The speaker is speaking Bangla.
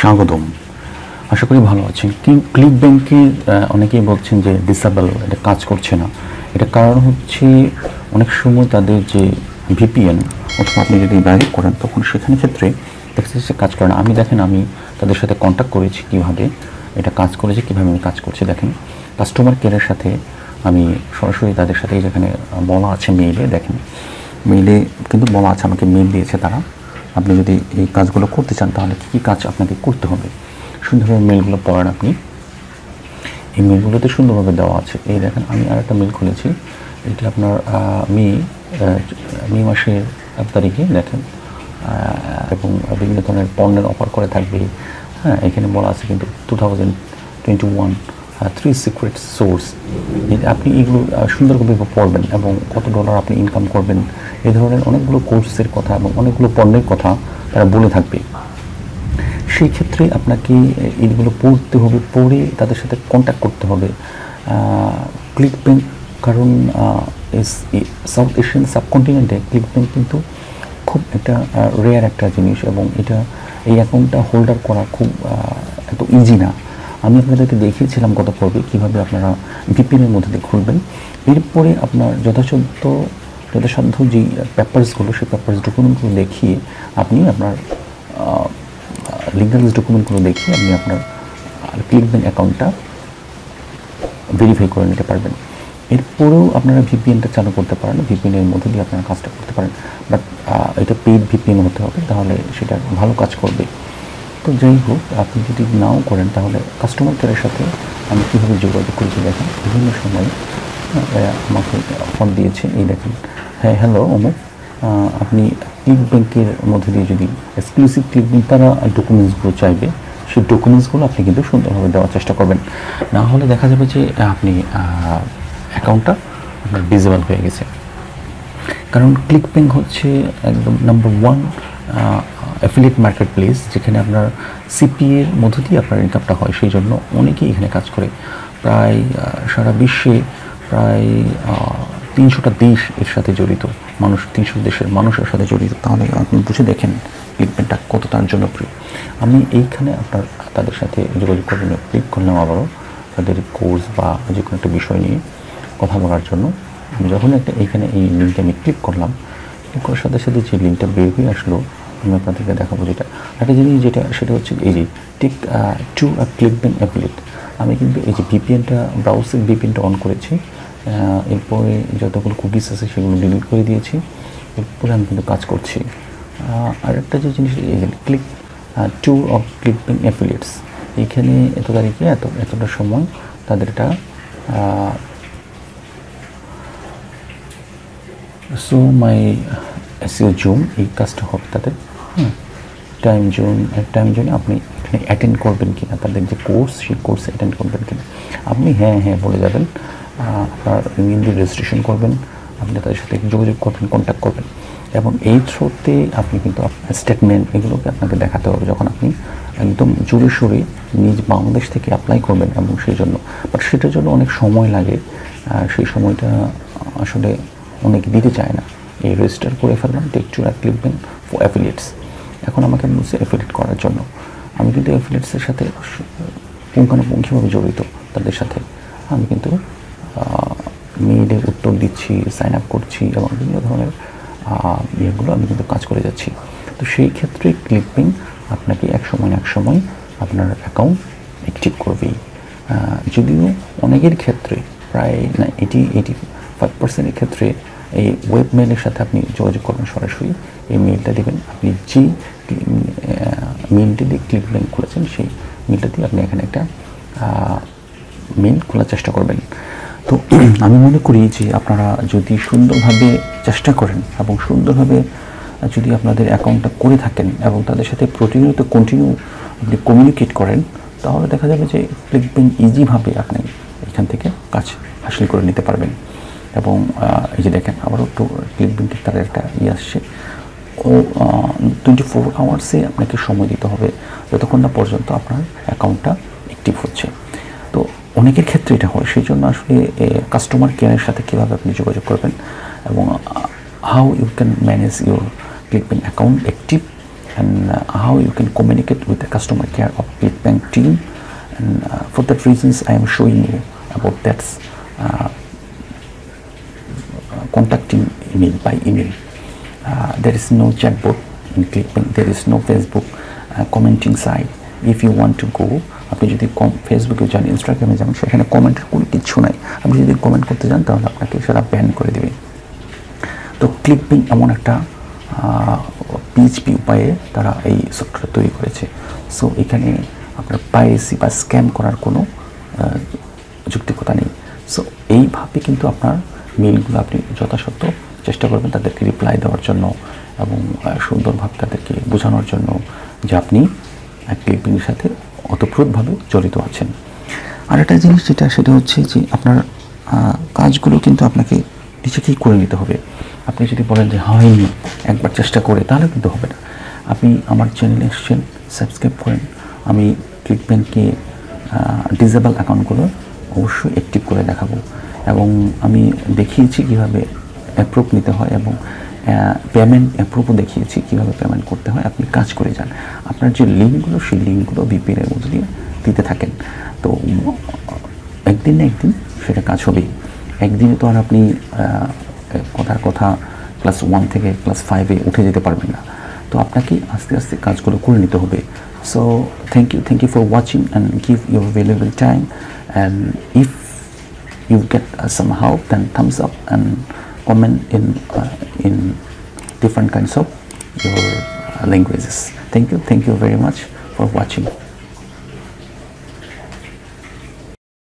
স্বাগতম। আশা করি ভালো আছেন। ক্লিক ব্যাংকে অনেকেই বলছেন যে ডিসেবল এটা কাজ করছে না। এটা কারণ হচ্ছে অনেক সময় তাদের যে ভিপিএন অথবা আপনি যদি বাইরে করেন, তখন সেখানে ক্ষেত্রে দেখা যাচ্ছে কাজ করে না। আমি দেখেন, আমি তাদের সাথে কন্ট্যাক্ট করেছি কীভাবে, এটা কাজ করেছে, কীভাবে আমি কাজ করছি দেখেন। কাস্টমার কেয়ারের সাথে আমি সরাসরি তাদের সাথে যেখানে বলা আছে মেইলে দেখেন। মেইলে কিন্তু বলা আছে, আমাকে মেইল দিয়েছে তারা। আপনি যদি এই কাজগুলো করতে চান, তাহলে কী কী কাজ আপনাকে করতে হবে? সুন্দরভাবে মেলগুলো পড়ান আপনি। এই মেলগুলোতে সুন্দরভাবে দেওয়া আছে। এই দেখেন, আমি আর একটা মেল খুলেছি। এটি আপনার মে মে মাসের এক তারিখে, দেখেন এবং বিভিন্ন ধরনের পণ্যের অফার করে থাকবে। হ্যাঁ এখানে বলা আছে কিন্তু two thousand twenty one three secret source আপনি এগুলো সুন্দরভাবে পড়বেন এবং কত ডলার আপনি ইনকাম করবেন এই ধরনের অনেকগুলো কোর্সের কথা এবং অনেকগুলো পণ্যের কথা তারা বলে থাকবে। সেই ক্ষেত্রে আপনাকে এইগুলো পড়তে হবে, পড়ে তাদের সাথে কন্ট্যাক্ট করতে হবে। ক্লিক ব্যাংক কারণ সাউথ এশিয়ান সাবকন্টিনেন্টে ক্লিক ব্যাংক কিন্তু খুব একটা রেয়ার একটা জিনিস এবং এটা, এই অ্যাকাউন্টটা হোল্ডার করা খুব এত ইজি না। আমি আপনাদেরকে দেখিয়েছিলাম গত পর্বে কীভাবে আপনারা ভিপিএনের মধ্যে দিয়ে খুলবেন। এরপরে আপনার যথাযথ যথাসাধ্য যেই পেপারসগুলো সেই পেপারস ডকুমেন্টগুলো দেখিয়ে আপনি আপনার লিগাল ডকুমেন্টগুলো দেখিয়ে আপনি আপনার ক্লিক ব্যাংক অ্যাকাউন্টটা ভেরিফাই করে নিতে পারবেন। এরপরেও আপনারা ভিপিএনটা চালু করতে পারেন ভিপিএনের মধ্যে দিয়ে আপনারা কাজটা করতে পারেন। বাট এটা পেইড ভিপিএন হতে হবে, তাহলে সেটা ভালো কাজ করবে। তো যাই হোক, আপনি যদি নাও করেন, তাহলে কাস্টমার কেয়ারের সাথে আমি কীভাবে যোগাযোগ করেছি দেখেন, বিভিন্ন সময় আমাকে ফোন দিয়েছে, এই দেখেন। হ্যাঁ হ্যালো, অমুক। আপনি ক্লিক ব্যাংকের মধ্যে দিয়ে যদি এক্সক্লুসিভ ক্লিক ব্যাংক তারা ডকুমেন্টসগুলো চাইবে। সেই ডকুমেন্টসগুলো আপনি কিন্তু সুন্দরভাবে দেওয়ার চেষ্টা করবেন। না হলে দেখা যাবে যে আপনি অ্যাকাউন্টটা আপনার ডিজেবল হয়ে গেছে। কারণ ক্লিক ব্যাংক হচ্ছে একদম number one affiliate market place যেখানে আপনার সিপিএর মধ্য দিয়ে আপনার ইনকামটা হয়। সেই জন্য অনেকেই এখানে কাজ করে। প্রায় সারা বিশ্বে প্রায় তিনশোটা দেশ এর সাথে জড়িত। মানুষ, তিনশো দেশের মানুষের সাথে জড়িত। তাহলে আপনি বুঝে দেখেন ক্লিক ব্যাংকটা কত তার জনপ্রিয়। আমি এইখানে আপনার, তাদের সাথে যোগাযোগ করে ক্লিক করলাম আবারও। তাদের কোর্স বা যে কোনো একটা বিষয় নিয়ে কথা বলার জন্য। আমি যখন একটা, এইখানে এই লিঙ্কে আমি ক্লিক করলাম ক্লিক করার সাথে সাথে যে লিঙ্কটা বের হয়ে আসলো, আমি আপনাদেরকে দেখাবো যেটা। একটা জিনিস যেটা, সেটা হচ্ছে এই যে tick to a click bang affiliate আমি কিন্তু এই যে ভিপিএনটা ব্রাউজার ভিপিএনটা অন করেছি এরপরে যতগুলো কুকিজ আছে সেগুলো ডিলিট করে দিয়েছি, এরপরে আমি কিন্তু কাজ করছি। আর একটা যে জিনিস click to of bang affiliates এইখানে এত তারিখে এত, এতটা সময় তাদের এটা সো মাই এসিও জুম এই কাজটা হবে তাদের হ্যাঁ টাইম জোন টাইম জোনে আপনি এখানে অ্যাটেন্ড করবেন কিনা, তাদের যে কোর্স সেই কোর্স অ্যাটেন্ড করবেন কিনা। আপনি হ্যাঁ হ্যাঁ বলে যাবেন। আপনার ইমেল দিয়ে রেজিস্ট্রেশন করবেন। আপনি তাদের সাথে যোগাযোগ করবেন কন্ট্যাক্ট করবেন। এবং এই থ্রোতে আপনি কিন্তু আপনার স্টেটমেন্ট এগুলোকে আপনাকে দেখাতে হবে যখন আপনি একদম জোরে সোরে নিজ বাংলাদেশ থেকে অ্যাপ্লাই করবেন এবং সেই জন্য। বাট সেটার জন্য অনেক সময় লাগে। সেই সময়টা আসলে অনেক দিতে চায় না। এই রেজিস্টার করে ফেলবেন টেক টু লিখবেন ফর অ্যাফিলিয়েটস এখন আমাকে বলছে অ্যাফিলিয়েট করার জন্য। আমি কিন্তু অ্যাফিলিয়েটসের সাথে পুঙ্খানুপুঙ্খিভাবে জড়িত তাদের সাথে। আমি কিন্তু মেইলে উত্তর দিচ্ছি সাইন আপ করছি এবং বিভিন্ন ধরনের ইয়েগুলো আমি কিন্তু কাজ করে যাচ্ছি। তো সেই ক্ষেত্রে ক্লিপিং আপনাকে এক সময় এক সময় আপনার অ্যাকাউন্ট অ্যাক্টিভ করবেই। যদিও অনেকের ক্ষেত্রে, প্রায় না এটি এইটি ফাইভ পার্সেন্টের ক্ষেত্রে এই ওয়েব মেইলের সাথে আপনি যোগাযোগ করবেন সরাসরি। এই মেলটা দেবেন, আপনি যে মেলটি দিয়ে ক্লিক ব্যাংক খুলেছেন, সেই মেইলটা দিয়ে আপনি এখানে একটা মেইল খোলার চেষ্টা করবেন। তো আমি মনে করি যে আপনারা যদি সুন্দরভাবে চেষ্টা করেন এবং সুন্দরভাবে যদি আপনাদের অ্যাকাউন্টটা করে থাকেন এবং তাদের সাথে প্রতিনিয়ত কন্টিনিউ আপনি কমিউনিকেট করেন, তাহলে দেখা যাবে যে ক্লিকবেন ইজিভাবে আপনি এখান থেকে কাজ হাসিল করে নিতে পারবেন। এবং এই যে দেখেন আবারও একটু ক্লিকবেঙ্কের তার একটা ইয়ে আসছে। ও টোয়েন্টি ফোর আওয়ার্সে আপনাকে সময় দিতে হবে। যতক্ষণ না পর্যন্ত আপনার অ্যাকাউন্টটা অ্যাক্টিভ হচ্ছে। তো অনেকের ক্ষেত্রে এটা হয়। সেই জন্য আসলে কাস্টমার কেয়ারের সাথে কীভাবে আপনি যোগাযোগ করবেন এবং how you can manage your ClickBank account active and how you can communicate with with customer care of. And uh, for that reasons, I am showing you about that uh, contacting email by email. Uh, there is no chatbot in ClickBank. There is no Facebook uh, commenting site. If you want to go, আপনি যদি কম ফেসবুকে যান ইনস্টাগ্রামে যান সেখানে কমেন্টের কোনো কিছু নাই আপনি যদি কমেন্ট করতে যান তাহলে আপনাকে সেটা ব্যান করে দেবে তো ক্লিপিং এমন একটা পিএইচপি উপায়ে তারা এই সফটওয়্যার তৈরি করেছে সো এখানে আপনার পাইরেসি বা স্ক্যাম করার কোনো যুক্তিকতা নেই সো এইভাবে কিন্তু আপনার মেলগুলো আপনি যথাসত্ত্ব চেষ্টা করবেন তাদেরকে রিপ্লাই দেওয়ার জন্য এবং সুন্দরভাবে তাদেরকে বোঝানোর জন্য যে আপনি ক্লিপিংয়ের সাথে অতপ্রোতভাবে জড়িত আছেন। আর একটা জিনিস যেটা, সেটা হচ্ছে যে আপনার কাজগুলো কিন্তু আপনাকে নিজেকেই করে নিতে হবে। আপনি যদি বলেন যে হয়নি, একবার চেষ্টা করে, তাহলে কিন্তু হবে না। আপনি আমার চ্যানেলে এসছেন সাবস্ক্রাইব করেন। আমি ক্লিকব্যাঙ্ককে ডিজেবল অ্যাকাউন্টগুলো অবশ্যই অ্যাক্টিভ করে দেখাবো। এবং আমি দেখিয়েছি কীভাবে অ্যাপ্রুভ নিতে হয় এবং পেমেন্ট অ্যাপ্রুভও দেখিয়েছি কীভাবে পেমেন্ট করতে হয়। আপনি কাজ করে যান। আপনার যে লিঙ্কগুলো, সেই লিঙ্কগুলো বিপিএনের মধ্যে দিয়ে দিতে থাকেন। তো, একদিন না একদিন সেটা কাজ হবেই। একদিনে তো আর আপনি কথার কথা ক্লাস ওয়ান থেকে ক্লাস ফাইভে উঠে যেতে পারবেন না। তো আপনাকে আস্তে আস্তে কাজগুলো করে নিতে হবে। So thank you thank you for watching and give your valuable time and if you get uh, some help then thumbs up and comment in uh, in different kinds of your uh, languages. Thank you. Thank you very much for watching